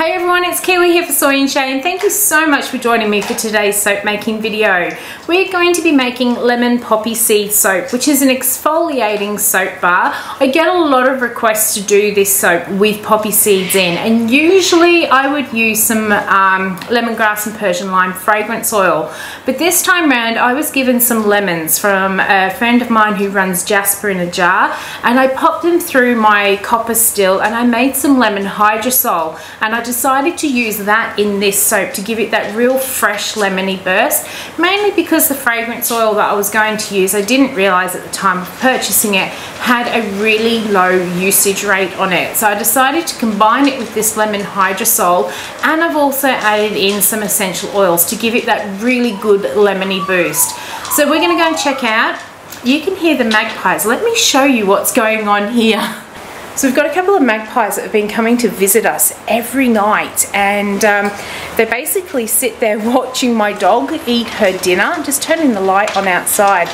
Hey everyone, it's Kiwi here for Soy and Shea and thank you so much for joining me for today's soap making video. We're going to be making lemon poppy seed soap, which is an exfoliating soap bar. I get a lot of requests to do this soap with poppy seeds in and usually I would use some um, lemongrass and Persian lime fragrance oil. But this time round I was given some lemons from a friend of mine who runs Jasper in a jar and I popped them through my copper still and I made some lemon hydrosol and I decided to use that in this soap to give it that real fresh lemony burst, mainly because the fragrance oil that I was going to use, I didn't realize at the time of purchasing it, had a really low usage rate on it. So I decided to combine it with this lemon hydrosol and I've also added in some essential oils to give it that really good lemony boost. So we're gonna go and check out you can hear the magpies. Let me show you what's going on here. So we've got a couple of magpies that have been coming to visit us every night and um, they basically sit there watching my dog eat her dinner, just turning the light on outside.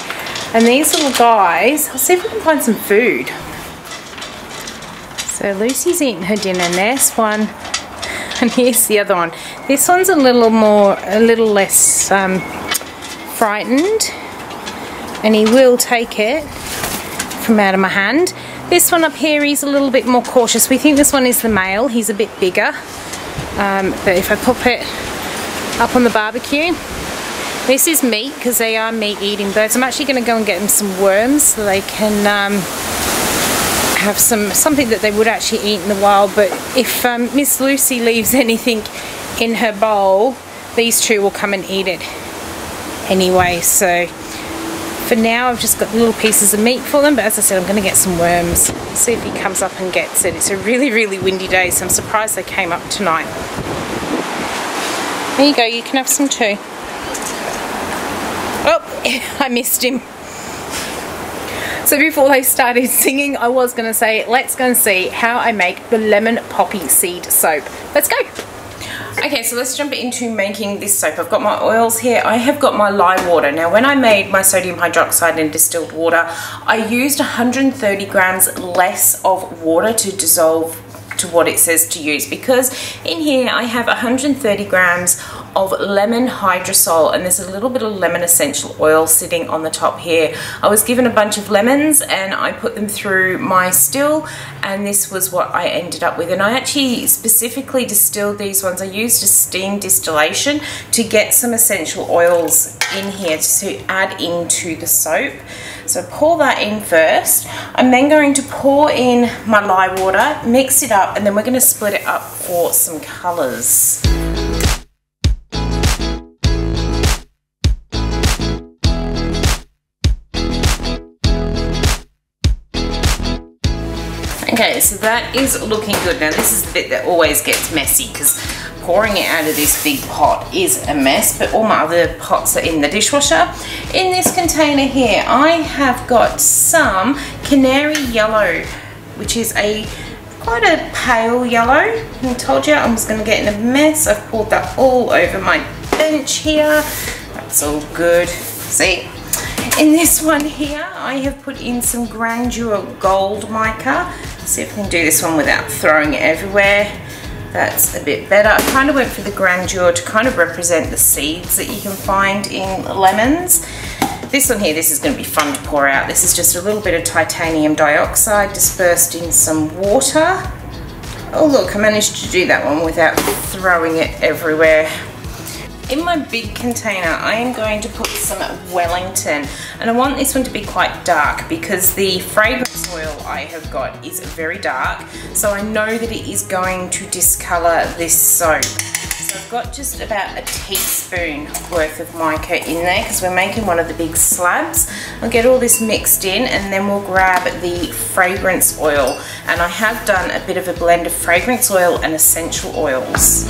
And these little guys, I'll see if we can find some food. So Lucy's eating her dinner and there's one and here's the other one. This one's a little more, a little less um, frightened and he will take it from out of my hand. This one up here is a little bit more cautious. We think this one is the male. He's a bit bigger. Um, but if I pop it up on the barbecue, this is meat because they are meat eating birds. I'm actually going to go and get them some worms so they can um, have some something that they would actually eat in the wild. But if um, Miss Lucy leaves anything in her bowl, these two will come and eat it anyway. So for now I've just got little pieces of meat for them but as I said I'm going to get some worms. See if he comes up and gets it. It's a really really windy day so I'm surprised they came up tonight. There you go you can have some too. Oh I missed him. So before they started singing I was going to say let's go and see how I make the lemon poppy seed soap. Let's go Okay, so let's jump into making this soap. I've got my oils here. I have got my lye water. Now, when I made my sodium hydroxide and distilled water, I used 130 grams less of water to dissolve to what it says to use because in here I have 130 grams of lemon hydrosol and there's a little bit of lemon essential oil sitting on the top here. I was given a bunch of lemons and I put them through my still and this was what I ended up with and I actually specifically distilled these ones. I used a steam distillation to get some essential oils in here to add into the soap. So pour that in first. I'm then going to pour in my lye water, mix it up, and then we're going to split it up for some colours. Okay, so that is looking good. Now this is the bit that always gets messy because pouring it out of this big pot is a mess, but all my other pots are in the dishwasher. In this container here, I have got some canary yellow, which is a quite a pale yellow. I told you I was going to get in a mess. I've poured that all over my bench here. That's all good. See, in this one here, I have put in some Grandeur Gold mica. See if I can do this one without throwing it everywhere. That's a bit better. I kind of went for the grandeur to kind of represent the seeds that you can find in lemons. This one here, this is going to be fun to pour out. This is just a little bit of titanium dioxide dispersed in some water. Oh look, I managed to do that one without throwing it everywhere. In my big container, I am going to put some Wellington. And I want this one to be quite dark because the fragrance oil I have got is very dark. So I know that it is going to discolor this soap. So I've got just about a teaspoon worth of mica in there because we're making one of the big slabs. I'll get all this mixed in and then we'll grab the fragrance oil. And I have done a bit of a blend of fragrance oil and essential oils.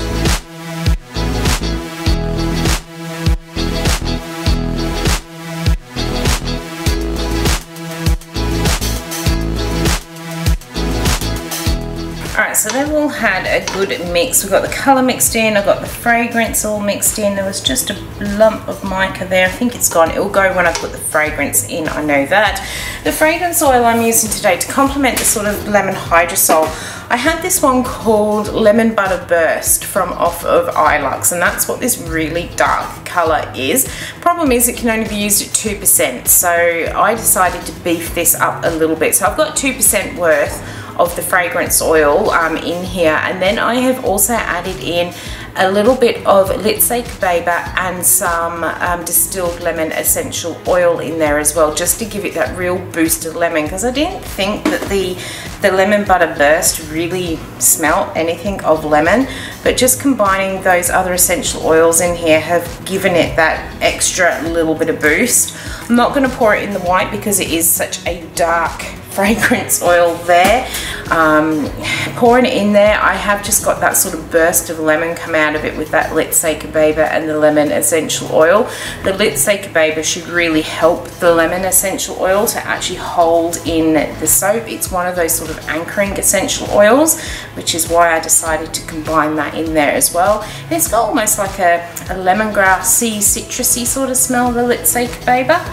So they've all had a good mix. We've got the colour mixed in, I've got the fragrance all mixed in. There was just a lump of mica there. I think it's gone. It'll go when I put the fragrance in, I know that. The fragrance oil I'm using today to complement the sort of lemon hydrosol, I had this one called Lemon Butter Burst from off of Iluxe and that's what this really dark colour is. Problem is it can only be used at 2% so I decided to beef this up a little bit. So I've got 2% worth of the fragrance oil um, in here and then I have also added in a little bit of Litsea Cubeba and some um, distilled lemon essential oil in there as well just to give it that real boost of lemon because I didn't think that the the lemon butter burst really smelt anything of lemon but just combining those other essential oils in here have given it that extra little bit of boost. I'm not going to pour it in the white because it is such a dark fragrance oil there. Um, pouring it in there, I have just got that sort of burst of lemon come out of it with that Litsea Cubeba and the lemon essential oil. The Litsea Cubeba should really help the lemon essential oil to actually hold in the soap. It's one of those sort of anchoring essential oils, which is why I decided to combine that in there as well. And it's got almost like a, a lemongrassy, citrusy sort of smell, the Litsea Cubeba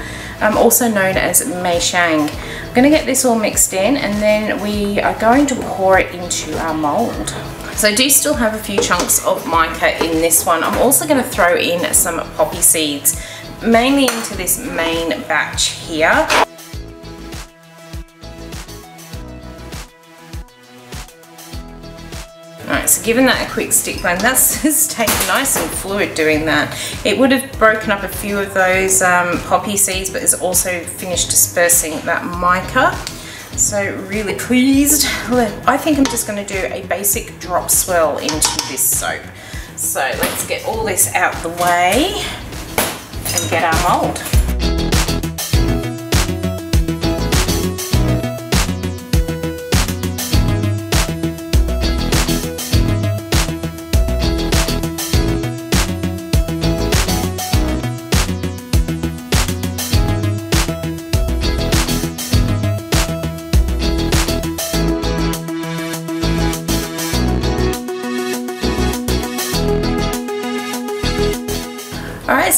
um, also known as May Chang. I'm to get this all mixed in and then we are going to pour it into our mould. So I do still have a few chunks of mica in this one. I'm also to throw in some poppy seeds, mainly into this main batch here. Alright, so given that a quick stick blend, that's stayed nice and fluid doing that. It would have broken up a few of those um, poppy seeds, but it's also finished dispersing that mica. So really pleased. I think I'm just going to do a basic drop swirl into this soap. So let's get all this out the way and get our mould.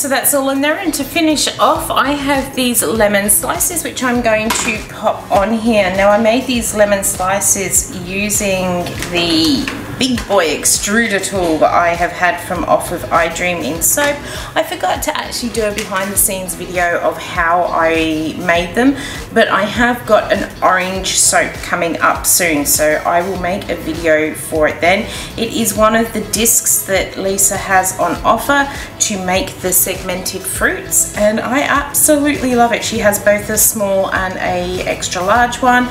So that's all in there and to finish off I have these lemon slices which I'm going to pop on here. Now I made these lemon slices using the big boy extruder tool that I have had from off of iDream in soap. I forgot to actually do a behind the scenes video of how I made them but I have got an orange soap coming up soon so I will make a video for it then. It is one of the discs that Lisa has on offer to make the segmented fruits and I absolutely love it. She has both a small and a extra large one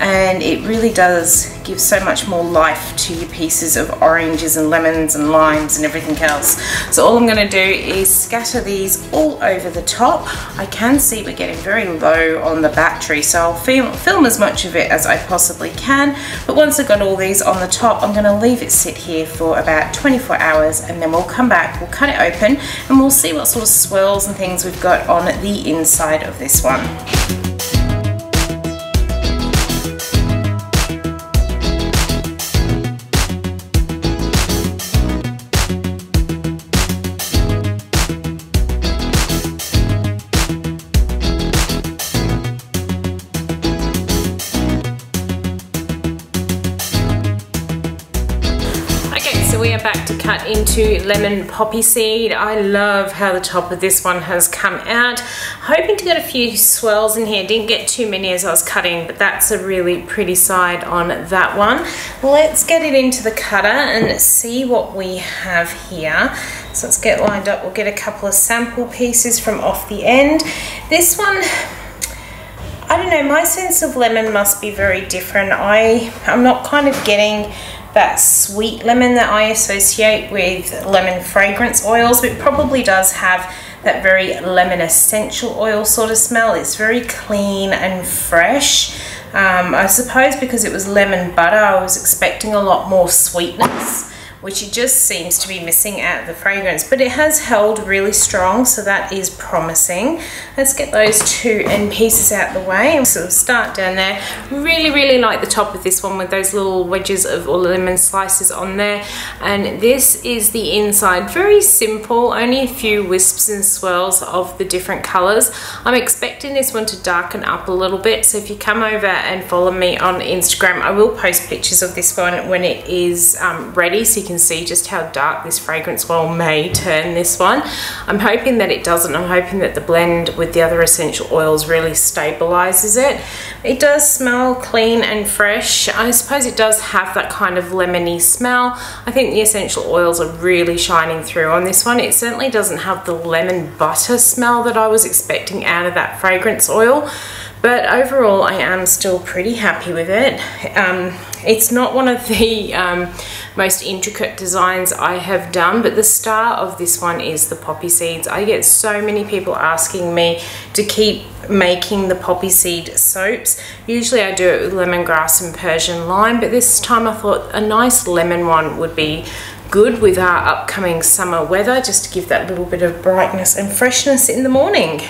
and it really does give so much more life to your pieces of oranges and lemons and limes and everything else. So all I'm going to do is scatter these all over the top. I can see we're getting very low on the battery so I'll film, film as much of it as I possibly can but once I've got all these on the top I'm going to leave it sit here for about 24 hours and then we'll come back, we'll cut it open and we'll see what sort of swirls and things we've got on the inside of this one. Are back to cut into lemon poppy seed. I love how the top of this one has come out. Hoping to get a few swirls in here. Didn't get too many as I was cutting, but that's a really pretty side on that one. Let's get it into the cutter and see what we have here. So let's get lined up. We'll get a couple of sample pieces from off the end. This one, I don't know, my sense of lemon must be very different. I, I'm not kind of getting that sweet lemon that I associate with lemon fragrance oils. It probably does have that very lemon essential oil sort of smell. It's very clean and fresh. Um, I suppose because it was lemon butter, I was expecting a lot more sweetness which it just seems to be missing out of the fragrance. But it has held really strong, so that is promising. Let's get those two end pieces out the way. So we'll start down there. Really, really like the top of this one with those little wedges of or lemon slices on there. And this is the inside. Very simple, only a few wisps and swirls of the different colors. I'm expecting this one to darken up a little bit. So if you come over and follow me on Instagram, I will post pictures of this one when it is um, ready so you can see just how dark this fragrance oil may turn this one. I'm hoping that it doesn't. I'm hoping that the blend with the other essential oils really stabilizes it. It does smell clean and fresh. I suppose it does have that kind of lemony smell. I think the essential oils are really shining through on this one. It certainly doesn't have the lemon butter smell that I was expecting out of that fragrance oil. But overall, I am still pretty happy with it. Um, it's not one of the um, most intricate designs I have done, but the star of this one is the poppy seeds. I get so many people asking me to keep making the poppy seed soaps. Usually I do it with lemongrass and Persian lime, but this time I thought a nice lemon one would be good with our upcoming summer weather, just to give that little bit of brightness and freshness in the morning.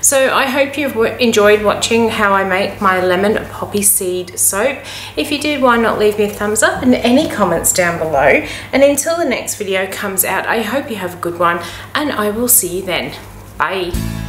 So I hope you've enjoyed watching how I make my lemon poppy seed soap. If you did, why not leave me a thumbs up and any comments down below. And until the next video comes out, I hope you have a good one and I will see you then. Bye.